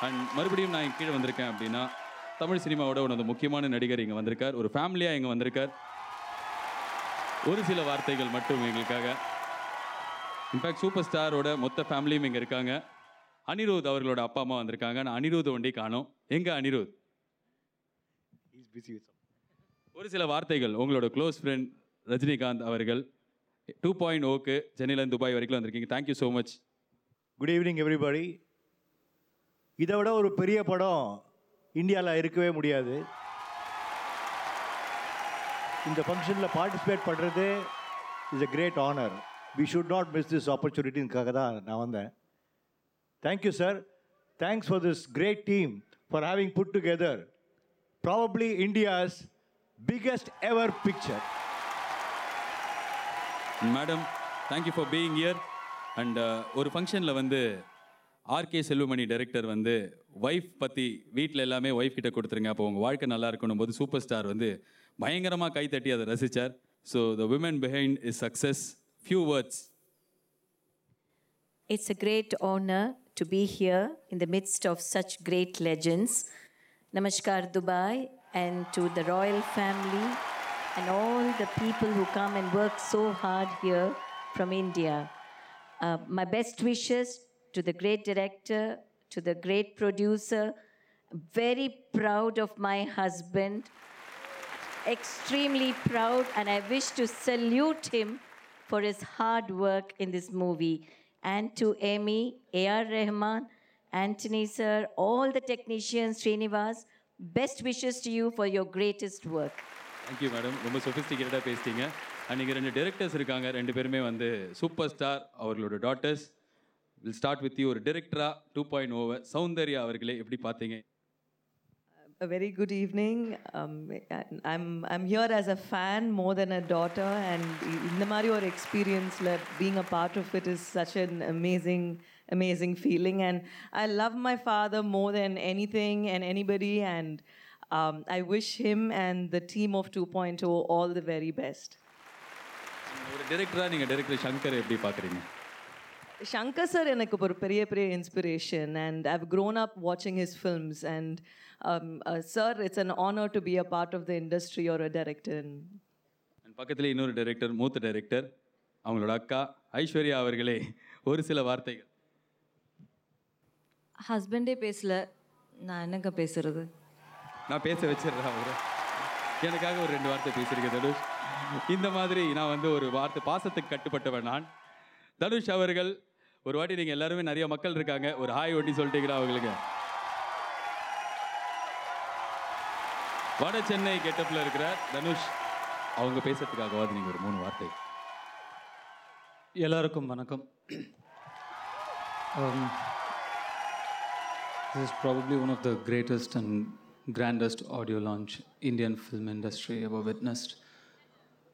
And மறுபடியும் நான் கீழே வந்திருக்கேன் அப்படின்னா தமிழ் சினிமாவோட ஒரு முக்கியமான நடிகர் இங்கே வந்திருக்கார். ஒரு ஃபேமிலியாக இங்கே வந்திருக்கார். ஒரு சில வார்த்தைகள் மட்டும் எங்களுக்காக. இன்ஃபேக்ட் சூப்பர் ஸ்டாரோட மொத்த ஃபேமிலியும் இங்கே இருக்காங்க. அனிருத் அவர்களோட அப்பா அம்மா வந்திருக்காங்க. நான் அனிருத் ஒண்டி காணோம். எங்க அனிருத். ஒரு சில வார்த்தைகள். உங்களோட க்ளோஸ் ஃப்ரெண்ட் ரஜினிகாந்த் அவர்கள் டூ பாயிண்ட் ஓக்கு சென்னையிலேருந்து துபாய் வரைக்கும் வந்திருக்கீங்க. Thank you so much good evening everybody இதை விட ஒரு பெரிய படம் இந்தியாவில் இருக்கவே முடியாது. இந்த ஃபங்க்ஷனில் பார்ட்டிசிபேட் பண்ணுறது is a great honour we should not miss this ஆப்பர்ச்சுனிட்டிக்காக தான் நான் வந்தேன். Thank you sir thanks for this great team for having put together probably India's biggest ever picture madam thank you for being here and ஒரு ஃபங்க்ஷனில் வந்து RK Selvamani director வந்து wife பற்றி வீட்டில் எல்லாமே ஒய்ஃப் கிட்ட கொடுத்துருங்க அப்போ உங்கள் வாழ்க்கை நல்லா இருக்கணும் போது சூப்பர் ஸ்டார் வந்து பயங்கரமாக கைத்தட்டி அதை ரசித்தார் so the woman behind is success few words it's a great honour to be here in the midst of such great legends namaskar Dubai and to the royal family and all the people who come and work so hard here from India my best wishes to the great director, to the great producer. Very proud of my husband extremely proud and I wish to salute him for his hard work in this movie. And to Amy, A.R. Rahman, Anthony sir, all the technicians, Srinivas, best wishes to you for your greatest work. Thank you madam ரொம்ப சொஃபிஸ்டிகேட்டடாக பேசிட்டீங்க and இங்கே ரெண்டு directors இருக்காங்க ரெண்டு பேருமே வந்து super star அவர்களோட daughters will start with you ஒரு டிரெக்டரா டூ பாயிண்ட் ஓவர் சௌந்தர்யா அவர்களே எப்படி பார்த்தீங்க A very good evening. Um, I'm I'm here as a fan more than a daughter, and in the Mario experience, like, being a part of it is such an amazing, amazing feeling. And I love my father more than anything and anybody, and um, I wish him and the team of 2.0 all the very best. ஒரு டிரெக்டரா நீங்கள் director Shankar எப்படி பார்க்குறீங்க Shankar sir எனக்கு ஒரு பெரிய பெரிய inspiration and I've grown up watching his films and um, uh, sir it's an honor to be a part of the industry. Or a director. And பக்கத்துல இன்னொரு டைரக்டர் மூத்த டைரக்டர் அவங்களோட அக்கா ஐஸ்வர்யா அவர்களே ஒரு சில வார்த்தைகள். ஹஸ்பண்டே பேசல நான் என்னங்க பேசுறது? நான் பேச வச்சிடுறேன் அவரை. எனக்காக ஒரு ரெண்டு வார்த்தை பேசியிருக்கேன் தனுஷ். இந்த மாதிரி நான் வந்து ஒரு வார்த்தை பாசத்துக்கு கட்டுப்பட்டவன் நான். தனுஷ் அவர்கள் ஒரு வாட்டி நீங்கள் எல்லாருமே நிறைய மக்கள் இருக்காங்க ஒரு ஹாய் ஒட்டி சொல்லிட்டீங்களா அவங்களுக்கு வட சென்னை கெட்டப்பில் இருக்கிற தனுஷ் அவங்க பேசுறதுக்காகவாது நீங்கள் ஒரு மூணு வார்த்தை எல்லாருக்கும் வணக்கம் um, this is probably one of the greatest and grandest audio launch Indian film industry ever witnessed.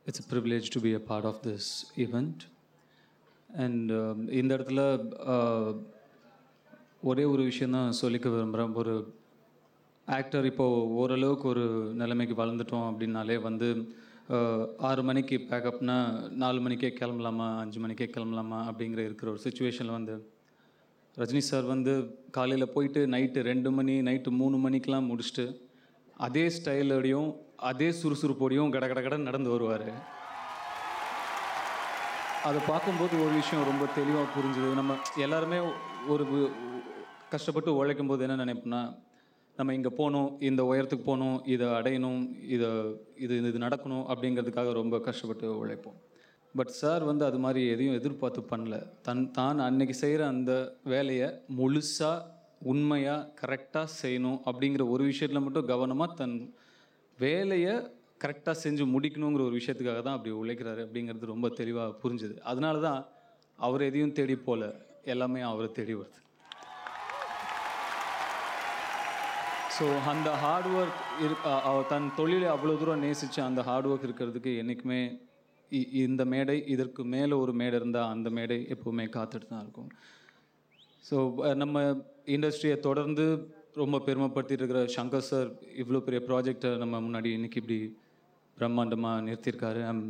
It's a privilege to be a part of this event. And um, இந்த இடத்துல ஒரே ஒரு விஷயம் தான் சொல்லிக்க விரும்புகிறேன் ஒரு ஆக்டர் இப்போது ஓரளவுக்கு ஒரு நிலைமைக்கு வளர்ந்துட்டோம் அப்படின்னாலே வந்து ஆறு மணிக்கு பேக்கப்னா நாலு மணிக்கே கிளம்பலாமா அஞ்சு மணிக்கே கிளம்பலாமா அப்படிங்கிற இருக்கிற ஒரு சுச்சுவேஷனில் வந்து ரஜினி சார் வந்து காலையில் போயிட்டு நைட்டு ரெண்டு மணி நைட்டு மூணு மணிக்கெலாம் முடிச்சுட்டு அதே ஸ்டைலோடையும் அதே சுறுசுறுப்போடையும் கட கட கடன்னு நடந்து வருவார். அதை பார்க்கும்போது ஒரு விஷயம் ரொம்ப தெளிவாக புரிஞ்சுது. நம்ம எல்லாருமே ஒரு கஷ்டப்பட்டு உழைக்கும் போது என்ன நினைப்போம்னா நம்ம இங்கே போகணும் இந்த உயரத்துக்கு போகணும் இதை அடையணும் இதை இது இது நடக்கணும் அப்படிங்கிறதுக்காக ரொம்ப கஷ்டப்பட்டு உழைப்போம். பட் சார் வந்து அது மாதிரி எதையும் எதிர்பார்த்து பண்ணல. தன் தான் அன்னைக்கு செய்கிற அந்த வேலையை முழுசாக உண்மையாக கரெக்டாக செய்யணும் அப்படிங்கிற ஒரு விஷயத்தில் மட்டும் கவனமாக தன் வேலையை கரெக்டாக செஞ்சு முடிக்கணுங்கிற ஒரு விஷயத்துக்காக தான் அப்படி உழைக்கிறாரு அப்படிங்கிறது ரொம்ப தெளிவாக புரிஞ்சுது. அதனால தான் அவர் எதையும் தேடி போல எல்லாமே அவரை தேடி வருது. ஸோ அந்த ஹார்ட் ஒர்க் இரு அவர் தன் தொழிலை அவ்வளோ தூரம் நேசித்து அந்த ஹார்ட் ஒர்க் இருக்கிறதுக்கு என்றைக்குமே இ- இந்த மேடை இதற்கு மேலே ஒரு மேடை இருந்தால் அந்த மேடை எப்போவுமே காத்துட்டு தான் இருக்கும். ஸோ நம்ம இண்டஸ்ட்ரியை தொடர்ந்து ரொம்ப பெருமைப்படுத்திட்டு இருக்கிற சங்கர் சார் இவ்வளோ பெரிய ப்ராஜெக்டை நம்ம முன்னாடி இன்றைக்கி இப்படி பிரம்மாண்டமாக நிறுத்தியிருக்காரு. ஐம்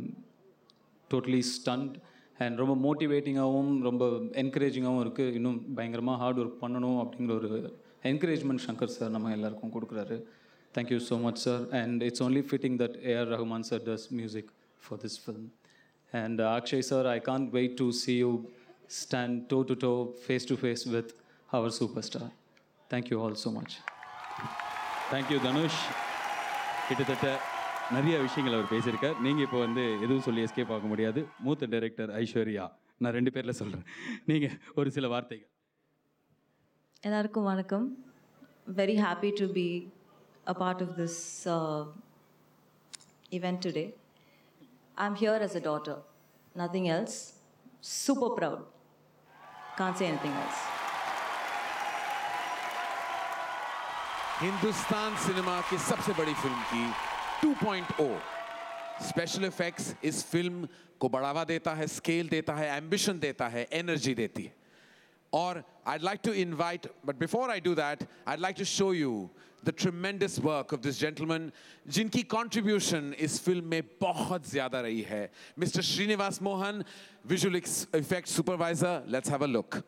டோட்டலி ஸ்டண்ட் அண்ட் ரொம்ப மோட்டிவேட்டிங்காகவும் ரொம்ப என்கரேஜிங்காகவும் இருக்குது இன்னும் பயங்கரமாக ஹார்ட் ஒர்க் பண்ணணும் அப்படிங்கிற ஒரு என்கரேஜ்மெண்ட் சங்கர் சார் நம்ம எல்லாருக்கும் கொடுக்குறாரு. Thank you so much sir and it's only fitting that A R Rahman sir does music for this film and Akshay sir I can't wait to see you stand toe to toe face to face with our super star thank you all so much thank you Dhanush கிட்டத்தட்ட நிறைய விஷயங்கள் அவர் பேசியிருக்கார் நீங்கள் இப்போ வந்து எதுவும் சொல்லி escape ஆக முடியாது மூத்த டைரக்டர் ஐஸ்வர்யா நான் ரெண்டு பேரில் சொல்கிறேன் நீங்கள் ஒரு சில வார்த்தைகள் எல்லாருக்கும் வணக்கம் very happy to be a part of this event today. I'm here as a daughter, nothing else. Super proud. Can't say anything else. Hindustan cinema की सबसे बड़ी फिल्म की 2.0 स्पेशल इफेक्ट्स इस फ़िल्म को बढ़ावा देता है स्केल देता है एम्बिशन देता है एनर्जी देती है। और I like to invite but before I do that I like to show you the tremendous work of this gentleman जिनकी कॉन्ट्रीब्यूशन इस फ़िल्म में बहुत ज़्यादा रही है। Mister Srinivas Mohan visual effect supervisor let's have look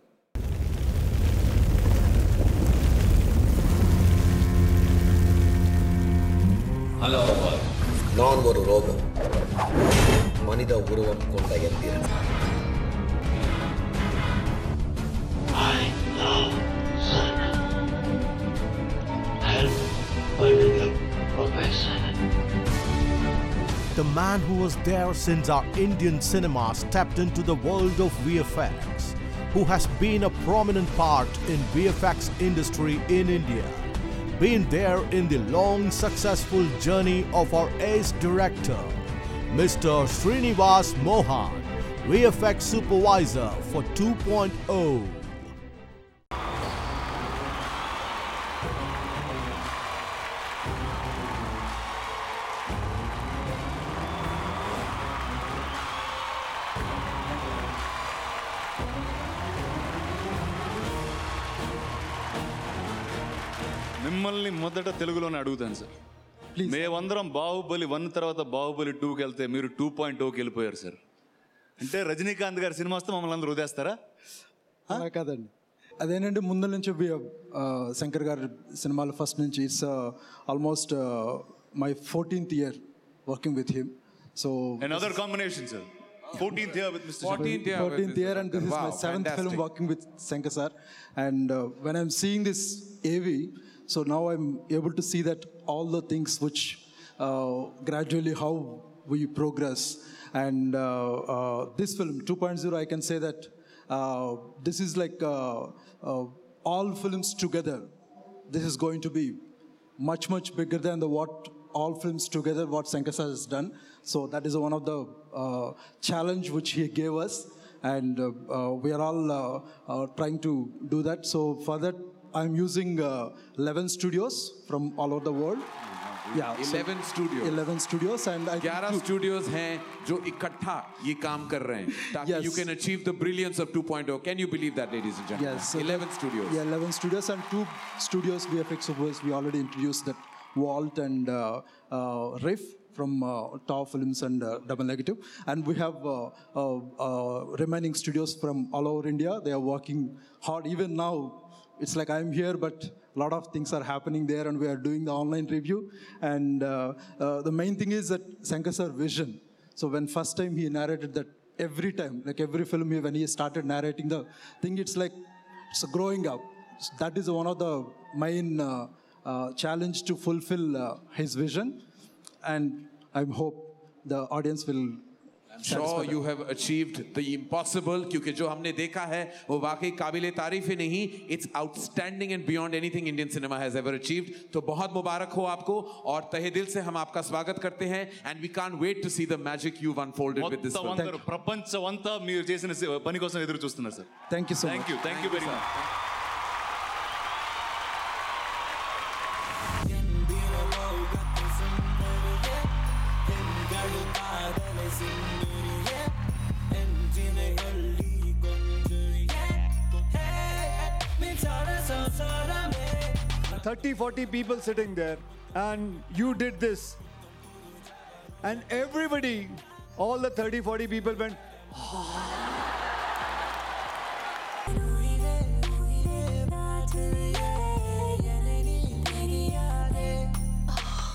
நான் ஒரு robot மனித உருவம் கொண்ட Enthiran The man who was there since our Indian cinema stepped into the world of VFX, who has been a prominent part in VFX industry in India, been there in the long successful journey of our ace director, Mr. Srinivas Mohan, VFX supervisor for oh. 2.0. మొదట తెలుగులోనే అడుగుతాను sir. మేమందరం Baahubali one తర్వాత బాహుబలి టూకి వెళ్తే మీరు two point టూకి వెళ్ళిపోయారు సార్. అంటే రజనీకాంత్ గారి సినిమా వస్తే మమ్మల్ని అందరూ వదిలేస్తారా? అలా కాదండి. అదేనంటే ముందు నుంచి శంకర్ గారి సినిమాలు ఫస్ట్ నుంచి it's almost my fourteenth year working with him so other combination sir fourteenth year with mister 14th year with fourteenth this year and this is Wow, my seventh film fantastic. Working with Shankar sir and when I'm seeing this AV So now I'm able to see that all the things which uh, gradually how we progress. And uh, uh this film, 2.0, I can say that uh, this is like uh, all films together. This is going to be much, much bigger than the what all films together what Sankasa has done. So that is one of the uh, challenge which he gave us, and uh, uh, we are all trying to do that. So for that, i'm using uh, 11 studios from all over the world yeah so 11 studios. 11 studios and i think 11 you- studios हैं जो इकट्ठा ये काम कर रहे हैं ताकि Yes. you can achieve the brilliance of 2.0 can you believe that ladies and gentlemen Yes. so 11 studios Yeah, 11 studios and two studios VFX supers. We already introduced that Walt and uh, uh, Riff from uh, Tower Films and uh, Double Negative. And we have uh, uh, uh, remaining studios from all over India. They are working hard. Even now, it's like I'm here, but a lot of things are happening there, and we are doing the online review. And uh, uh, the main thing is that Sankasar vision. So when first time he narrated that, every time, like every film, he, when he started narrating the thing, it's like it's growing up. So that is one of the main uh, uh, challenge to fulfill uh, his vision, and I hope the audience will. I'm sure you have achieved the impossible क्योंकि जो हमने देखा है वो वाकई काबिल तारीफ ही नहीं it's outstanding and beyond anything Indian cinema has ever achieved तो बहुत मुबारक हो आपको और तहे दिल से हम आपका स्वागत करते हैं and we can't wait to see the magic you unfolded with this మొత్తం అందరూ ప్రపంచం అంతా మీరు చేసిన సే- పని కోసం ఎదురు చూస్తున్నారు sir Thank you so thank much. You thank you very much Thirty, forty people sitting there, and you did this. And everybody, all the 30, 40 people went, Yeah.